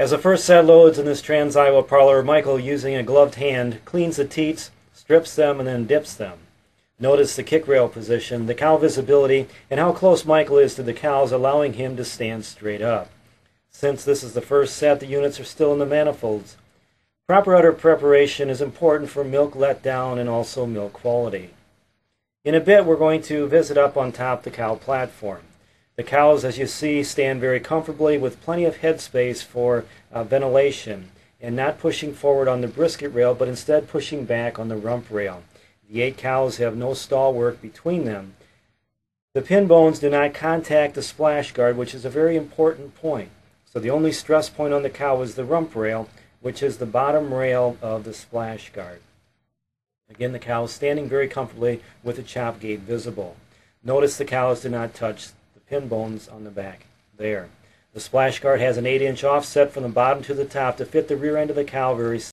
As the first set loads in this Trans Iowa parlor, Michael, using a gloved hand, cleans the teats, strips them, and then dips them. Notice the kick rail position, the cow visibility, and how close Michael is to the cows, allowing him to stand straight up. Since this is the first set, the units are still in the manifolds. Proper udder preparation is important for milk letdown and also milk quality. In a bit, we're going to visit up on top the cow platform. The cows, as you see, stand very comfortably with plenty of headspace for uh, ventilation and not pushing forward on the brisket rail, but instead pushing back on the rump rail. The eight cows have no stall work between them. The pin bones do not contact the splash guard, which is a very important point. So the only stress point on the cow is the rump rail, which is the bottom rail of the splash guard. Again, the cow is standing very comfortably with the chop gate visible. Notice the cows do not touch pin bones on the back there. The splash guard has an 8 inch offset from the bottom to the top to fit the rear end of the cow very